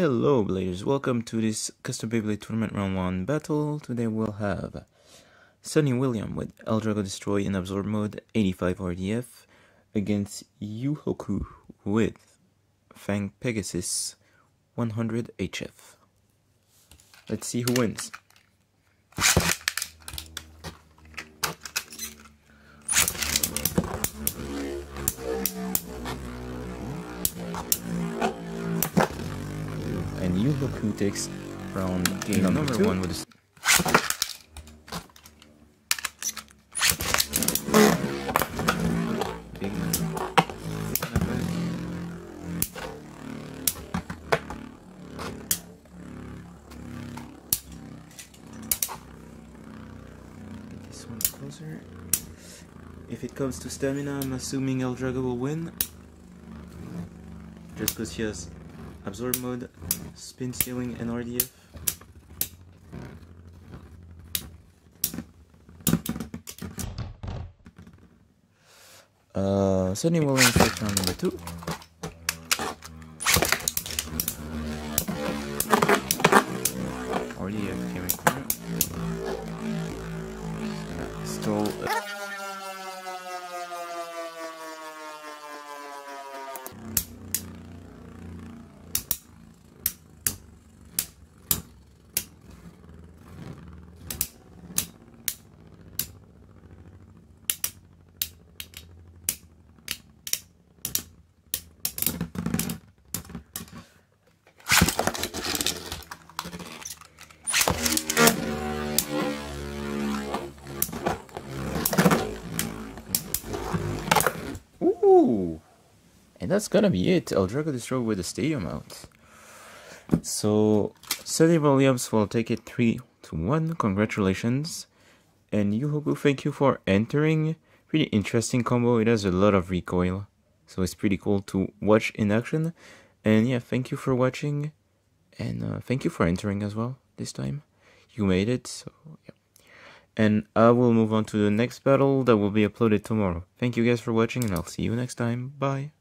Hello Bladers, welcome to this Custom Beyblade Tournament Round 1 battle. Today we'll have Sunny William with L-Drago Destroy in Absorb mode, 85 RDF, against Yuhoku with Fang Pegasus, 100 HF. Let's see who wins. Yuhoku takes round game number, number one with this one closer. If it comes to stamina, I'm assuming L-Drago will win. Just because he has Absorb mode, Spin Stealing, and RDF. Uh, Sunny Williams takes round number two. RDF came And that's gonna be it. L-Drago Destroy with the stadium out. So, Sunny Williams will take it 3 to 1. Congratulations. And Yuhoku, thank you for entering. Pretty interesting combo. It has a lot of recoil. So it's pretty cool to watch in action. And yeah, thank you for watching. And uh, thank you for entering as well this time. You made it. So yeah. And I will move on to the next battle that will be uploaded tomorrow. Thank you guys for watching and I'll see you next time. Bye.